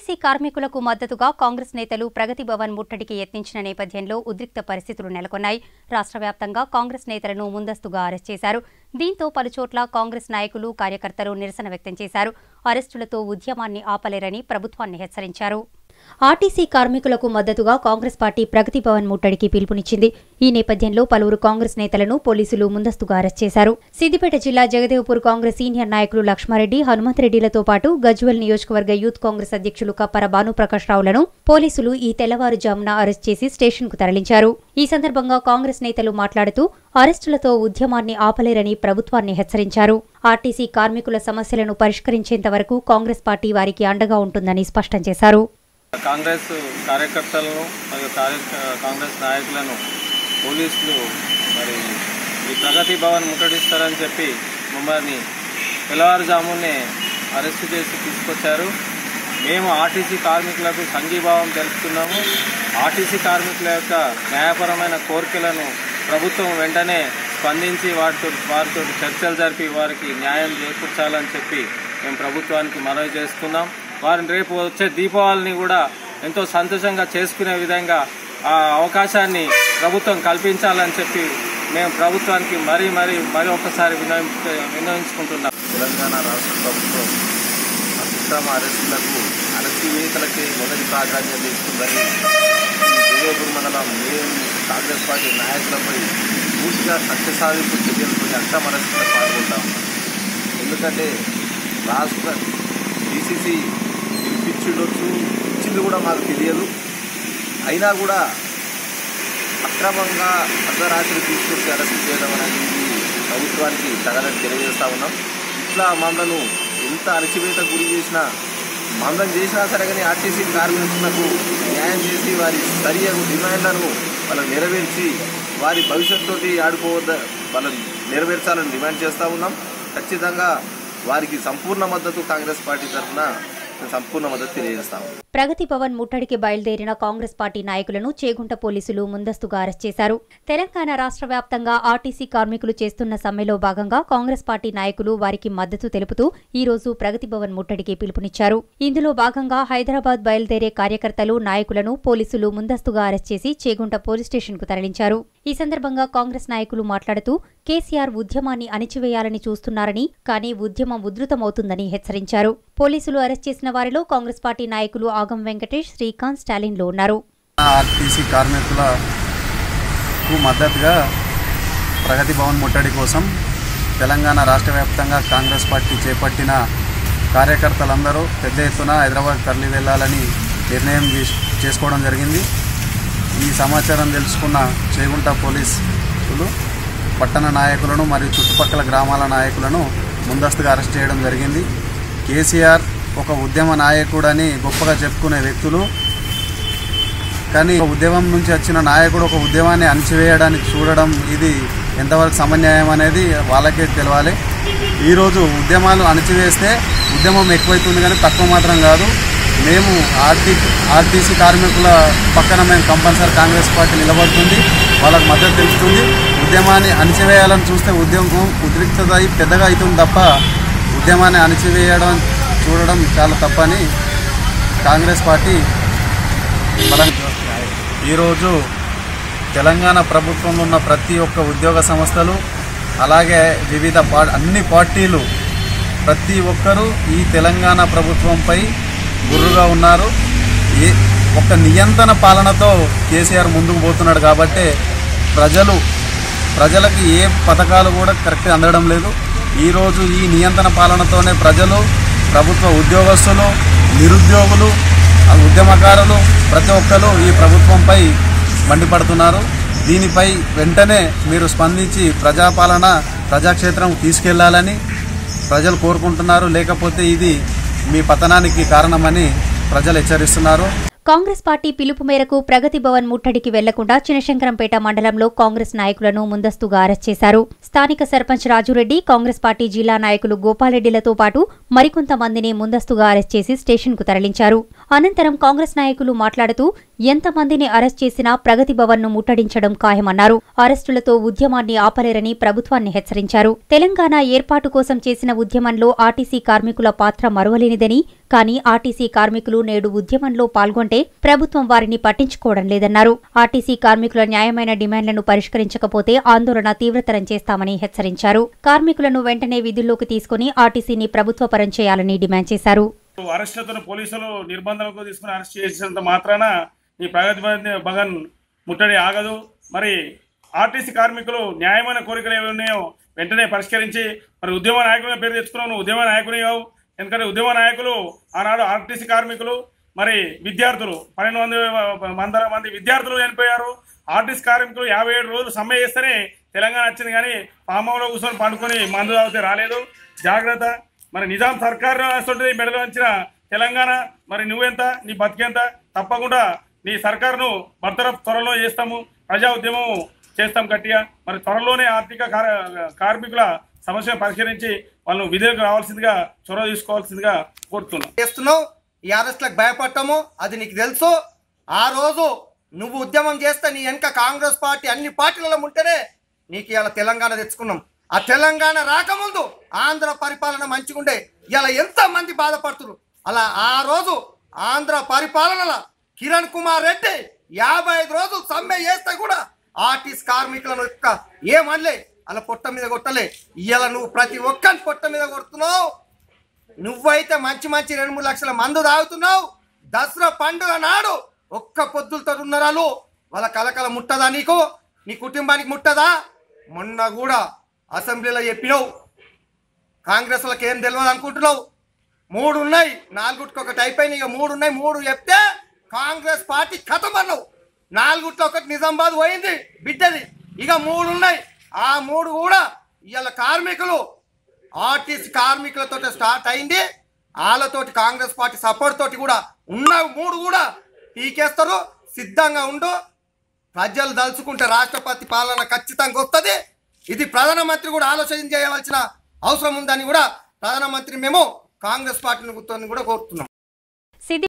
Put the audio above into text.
RTC కార్మికులకు మద్దతుగా కాంగ్రెస్ నేతలు ప్రగతి భవన్ ముట్టడికి యత్నించిన నేపథ్యంలో ఉద్రిక్త పరిస్థితులు నెలకొన్నాయి. రాష్ట్ర వ్యాప్తంగా కాంగ్రెస్ నేతలను ముందస్తుగా అరెస్ట్ చేశారు. దీంతో పలుచోట్ల కాంగ్రెస్ నాయకులు కార్యకర్తలు నిరసన వ్యక్తం చేశారు. అరెస్టులతో ఉద్యమాన్ని ఆపలేరని ప్రభుత్వాన్ని హెచ్చరించారు. ఆర్టీసీ కార్మికులకు మద్దతుగా కాంగ్రెస్ పార్టీ ప్రగతి భవన్ ముట్టడికి పిలుపునిచ్చింది. ఈ నేపథ్యంలో పలువురు కాంగ్రెస్ నేతలను పోలీసులు ముందస్తుగా అరెస్ట్ చేశారు. సిద్దిపేట జిల్లా జగదేవ్పూర్ కాంగ్రెస్ సీనియర్ నాయకులు లక్ష్మారెడ్డి హనుమంతరెడ్డిలతో పాటు గజ్వల్ నియోజకవర్గ యూత్ కాంగ్రెస్ అధ్యక్షులు కప్పర భానుప్రకాష్ రావులను పోలీసులు ఈ తెల్లవారుజామున అరెస్ట్ చేసి స్టేషన్కు తరలించారు. ఈ సందర్భంగా కాంగ్రెస్ నేతలు మాట్లాడుతూ అరెస్టులతో ఉద్యమాన్ని ఆపలేరని ప్రభుత్వాన్ని హెచ్చరించారు. ఆర్టీసీ కార్మికుల సమస్యలను పరిష్కరించేంత వరకు కాంగ్రెస్ పార్టీ వారికి అండగా ఉంటుందని స్పష్టం చేశారు. కాంగ్రెస్ కార్యకర్తలను మరియు కార్య కాంగ్రెస్ నాయకులను పోలీసులు మరి ఈ ప్రగతి భవన్ ముట్టడిస్తారని చెప్పి మమ్మల్ని తెల్లవారుజామునే అరెస్టు చేసి తీసుకొచ్చారు. మేము ఆర్టీసీ కార్మికులకు సంఘీభావం తెలుపుతున్నాము. ఆర్టీసీ కార్మికుల యొక్క న్యాయపరమైన కోరికలను ప్రభుత్వం వెంటనే స్పందించి వారితో వారితో చర్చలు జరిపి వారికి న్యాయం చేకూర్చాలని చెప్పి మేము ప్రభుత్వానికి మనవి చేస్తున్నాం. వారిని రేపు వచ్చే దీపావళిని కూడా ఎంతో సంతోషంగా చేసుకునే విధంగా ఆ అవకాశాన్ని ప్రభుత్వం కల్పించాలని చెప్పి మేము ప్రభుత్వానికి మరీ మరీ మరీ ఒకసారి వినవించ తెలంగాణ రాష్ట్ర ప్రభుత్వం అక్రమ అరెస్టులకు అణచివేతలకే మొదటి ప్రాధాన్యత ఇస్తుందని విజయపూర్ మండలం మేము కాంగ్రెస్ పార్టీ నాయకులపై పూర్తిగా సత్య సాధింపు చర్యలతో అక్రమ అరెస్టులకు పాల్గొంటాం. ఎందుకంటే రాష్ట్ర బీసీసీ పిలిపించుండొచ్చు ఇచ్చింది కూడా మాకు తెలియదు. అయినా కూడా అక్రమంగా అర్ధరాత్రి తీసుకొచ్చి అరెస్ట్ చేయడం అనేది ప్రభుత్వానికి తగదని తెలియజేస్తూ ఉన్నాం. ఇట్లా మమ్మల్ని ఎంత అణచివేత గురి చేసినా మమ్మల్ని చేసినా సరే కానీ ఆర్టీసీ కార్మికులకు న్యాయం చేసి వారి సరియగు డిమాండ్లను వాళ్ళని నెరవేర్చి వారి భవిష్యత్తుతోటి ఆడుకోవద్ద వాళ్ళని నెరవేర్చాలని డిమాండ్ చేస్తూ ఉన్నాం. ఖచ్చితంగా వారికి సంపూర్ణ మద్దతు కాంగ్రెస్ పార్టీ తరఫున సంపూర్ణ మద్దతు తెలియజేస్తాము. ప్రగతి భవన్ ముట్టడికి బయలుదేరిన కాంగ్రెస్ పార్టీ నాయకులను చేగుంట పోలీసులు ముందస్తుగా అరెస్ట్ చేశారు. తెలంగాణ రాష్ట్ర వ్యాప్తంగా ఆర్టీసీ కార్మికులు చేస్తున్న సమ్మెలో భాగంగా కాంగ్రెస్ పార్టీ నాయకులు వారికి మద్దతు తెలుపుతూ ఈ రోజు ప్రగతి భవన్ ముట్టడికి పిలుపునిచ్చారు. ఇందులో భాగంగా హైదరాబాద్ బయలుదేరే కార్యకర్తలు నాయకులను పోలీసులు ముందస్తుగా అరెస్ట్ చేసి చేగుంట పోలీస్ స్టేషన్కు తరలించారు. ఈ సందర్భంగా కాంగ్రెస్ నాయకులు మాట్లాడుతూ కేసీఆర్ ఉద్యమాన్ని అణిచివేయాలని చూస్తున్నారని కానీ ఉద్యమం ఉధృతమవుతుందని హెచ్చరించారు. పోలీసులు అరెస్ట్ చేసిన వారిలో కాంగ్రెస్ పార్టీ నాయకులు ఆగం వెంకటేష్ శ్రీకాంత్ స్టాలిన్లు ఉన్నారు. ఆర్టీసీ కార్మికులకు మద్దతుగా ప్రగతి భవన్ ముట్టడి కోసం తెలంగాణ రాష్ట్ర వ్యాప్తంగా కాంగ్రెస్ పార్టీ చేపట్టిన కార్యకర్తలందరూ పెద్ద ఎత్తున హైదరాబాద్ తరలి వెళ్ళాలని నిర్ణయం చేసుకోవడం జరిగింది. ఈ సమాచారం తెలుసుకున్న చేగుంట పోలీసులు పట్టణ నాయకులను మరియు చుట్టుపక్కల గ్రామాల నాయకులను ముందస్తుగా అరెస్ట్ చేయడం జరిగింది. కేసీఆర్ ఒక ఉద్యమ నాయకుడని గొప్పగా చెప్పుకునే వ్యక్తులు. కానీ ఉద్యమం నుంచి వచ్చిన నాయకుడు ఒక ఉద్యమాన్ని అణచివేయడానికి చూడడం ఇది ఎంతవరకు సమన్యాయం అనేది వాళ్ళకే తెలవాలి. ఈరోజు ఉద్యమాలు అణచివేస్తే ఉద్యమం ఎక్కువైతుంది కానీ తక్కువ మాత్రం కాదు. మేము ఆర్టీ ఆర్టీసీ కార్మికుల పక్కన మేము కంపల్సరీ కాంగ్రెస్ పార్టీ నిలబడుతుంది వాళ్ళకు మద్దతు తెలుస్తుంది. ఉద్యమాన్ని అణచివేయాలని చూస్తే ఉద్యమం ఉద్రిక్తత అయి పెద్దగా అవుతుంది తప్ప ఉద్యమాన్ని అణచివేయడం చూడడం చాలా తప్పని కాంగ్రెస్ పార్టీ ఈరోజు తెలంగాణ ప్రభుత్వంలో ఉన్న ప్రతి ఒక్క ఉద్యోగ సంస్థలు అలాగే వివిధ పా అన్ని పార్టీలు ప్రతి ఒక్కరూ ఈ తెలంగాణ ప్రభుత్వంపై గుర్రుగా ఉన్నారు. ఏ ఒక నియంత్రణ పాలనతో కేసీఆర్ ముందుకు పోతున్నాడు కాబట్టి ప్రజలు ప్రజలకు ఏ పథకాలు కూడా కరెక్ట్గా అందడం లేదు. ఈరోజు ఈ నియంత్రణ పాలనతోనే ప్రజలు ప్రభుత్వ ఉద్యోగస్తులు నిరుద్యోగులు ఉద్యమకారులు ప్రతి ఒక్కరు ఈ ప్రభుత్వంపై మండిపడుతున్నారు. దీనిపై వెంటనే మీరు స్పందించి ప్రజాపాలన ప్రజాక్షేత్రం తీసుకెళ్ళాలని ప్రజలు కోరుకుంటున్నారు. లేకపోతే ఇది మీ పతనానికి కారణమని ప్రజలు హెచ్చరిస్తున్నారు. కాంగ్రెస్ పార్టీ పిలుపు మేరకు ప్రగతి భవన్ ముట్టడికి వెళ్ళకుండా చినశంకరంపేట మండలంలో కాంగ్రెస్ నాయకులను ముందస్తుగా అరెస్ట్ చేశారు. స్థానిక సర్పంచ్ రాజురెడ్డి కాంగ్రెస్ పార్టీ జిల్లా నాయకులు గోపాలరెడ్డిలతో పాటు మరికొంతమందిని ముందస్తుగా అరెస్ట్ చేసి స్టేషన్కు తరలించారు. అనంతరం కాంగ్రెస్ నాయకులు మాట్లాడుతూ ఎంతమందిని అరెస్ట్ చేసినా ప్రగతి భవన్ను ముట్టడించడం ఖాయమన్నారు. అరెస్టులతో ఉద్యమాన్ని ఆపలేరని ప్రభుత్వాన్ని హెచ్చరించారు. తెలంగాణ ఏర్పాటు కోసం చేసిన ఉద్యమంలో ఆర్టీసీ కార్మికుల పాత్ర మరువలేనిదని కానీ ఆర్టీసీ కార్మికులు నేడు ఉద్యమంలో పాల్గొంటే ప్రభుత్వం వారిని పట్టించుకోవడం లేదన్నారు. ఆర్టీసీ కార్మికుల న్యాయమైన డిమాండ్లను పరిష్కరించకపోతే ఆందోళన తీవ్రతరం చేస్తామని హెచ్చరించారు. కార్మికులను వెంటనే విధుల్లోకి తీసుకుని ఆర్టీసీని ప్రభుత్వపరం చేయాలని డిమాండ్ చేశారు. అరెస్టులతో పోలీసులు నిర్బంధాలకు తీసుకుని అరెస్ట్ చేసినంత మాత్రాన ఈ ప్రగతి భవన్- ముట్టడి ఆగదు. మరి ఆర్టీసీ కార్మికులు న్యాయమైన కోరికలు ఏవి ఉన్నాయో వెంటనే పరిష్కరించి మరి ఉద్యమ నాయకుల పేరు తెచ్చుకున్నావు నువ్వు ఉద్యమ నాయకుని కావు ఎందుకంటే ఉద్యమ నాయకులు ఆనాడు ఆర్టీసీ కార్మికులు మరి విద్యార్థులు. పన్నెండు మంది వందల మంది విద్యార్థులు చనిపోయారు. ఆర్టీసీ కార్మికులు యాభై ఏడు రోజులు సమ్మె చేస్తేనే తెలంగాణ వచ్చింది కానీ పామంలో కూర్చొని పండుకొని మందు తాగితే రాలేదు. జాగ్రత్త. మరి నిజాం సర్కారు అసలు మెడలో వచ్చిన తెలంగాణ మరి నువ్వెంత నీ బతికెంత? తప్పకుండా నీ సర్కారును బర్తరఫ్ త్వరలో చేస్తాము ప్రజా ఉద్యమం చేస్తాం గట్టిగా. మరి త్వరలోనే ఆర్థిక కార్మికుల సమస్యను పరిష్కరించి వాళ్ళు విధులకు రావాల్సిందిగా చొరవ తీసుకోవాల్సిందిగా కోరుతున్నాం. చేస్తున్నావు ఈ అరెస్ట్లకు భయపడటము అది నీకు తెలుసు. ఆ రోజు నువ్వు ఉద్యమం చేస్తే నీ వెనక కాంగ్రెస్ పార్టీ అన్ని పార్టీలలో ఉంటేనే నీకు ఇలా తెలంగాణ తెచ్చుకున్నాం. ఆ తెలంగాణ రాకముందు ఆంధ్ర పరిపాలన మంచిగుండే. ఇలా ఎంత మంది బాధపడుతున్నారు? అలా ఆ రోజు ఆంధ్ర పరిపాలనలో కిరణ్ కుమార్ రెడ్డి యాభై ఐదు రోజులు సమ్మె చేస్తే కూడా ఆర్టిస్ట్ కార్మికులను యొక్క ఏమనలే అలా పొట్ట మీద కొట్టలే. ఇవాళ నువ్వు ప్రతి ఒక్కరిని పొట్ట మీద కొడుతున్నావు. నువ్వైతే మంచి మంచి రెండు మూడు లక్షల మందు తాగుతున్నావు. దసరా పండుగ నాడు ఒక్క పొద్దులతో ఉన్నరాలు వాళ్ళ కలకల ముట్టదా నీకు? నీ కుటుంబానికి ముట్టదా? మొన్న కూడా అసెంబ్లీలో చెప్పినావు. కాంగ్రెస్ వాళ్ళకి ఏం తెలియదు అనుకుంటున్నావు? మూడు ఉన్నాయి. నాలుగుటికి ఒకటి అయిపోయినాయి. ఇక మూడు ఉన్నాయి. మూడు చెప్తే కాంగ్రెస్ పార్టీ కథం అన్నావు నాలుగుట్లో ఒకటి నిజామాబాద్ పోయింది బిడ్డది. ఇక మూడు ఉన్నాయి ఆ మూడు కూడా ఇవాళ కార్మికులు. ఆర్టీసీ కార్మికులతో స్టార్ట్ అయింది. వాళ్ళతోటి కాంగ్రెస్ పార్టీ సపోర్ట్ తోటి కూడా ఉన్న మూడు కూడా పీకేస్తారు. సిద్ధంగా ఉండు. ప్రజలు దలుచుకుంటే రాష్ట్రపతి పాలన ఖచ్చితంగా వస్తుంది. ఇది ప్రధానమంత్రి కూడా ఆలోచన చేయవలసిన అవసరం ఉందని కూడా ప్రధానమంత్రి మేము కాంగ్రెస్ పార్టీని కూడా కోరుతున్నాం.